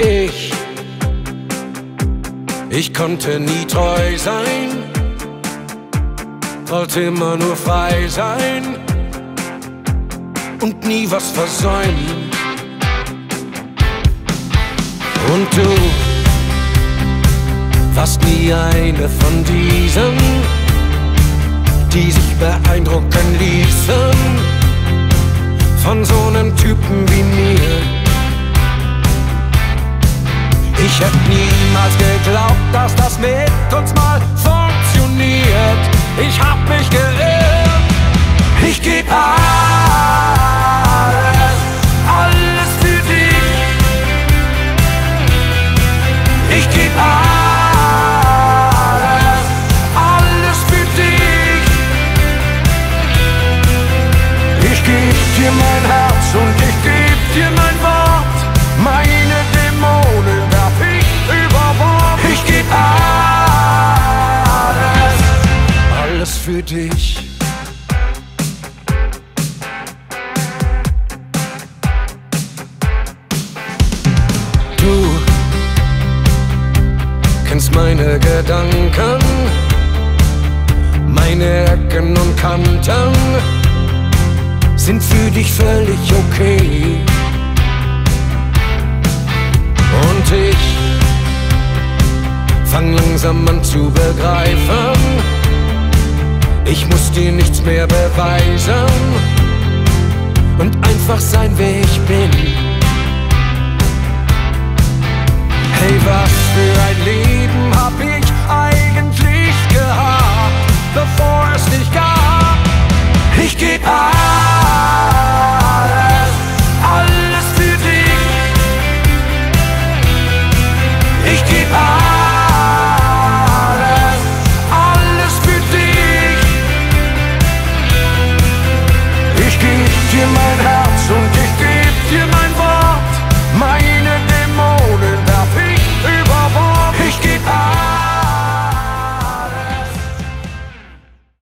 Ich, ich konnte nie treu sein, wollte immer nur frei sein und nie was versäumen. Und du warst nie eine von diesen, die sich beeindrucken ließen von so einem Typen Ich hätte niemals geglaubt, dass das mit uns mal funktioniert. Ich hab mich geirrt. Ich geb alles, für dich. Du kennst meine Gedanken, meine Ecken und Kanten sind für dich völlig okay. Und ich fang langsam an zu begreifen, dir nichts mehr beweisen und einfach sein, wer ich bin.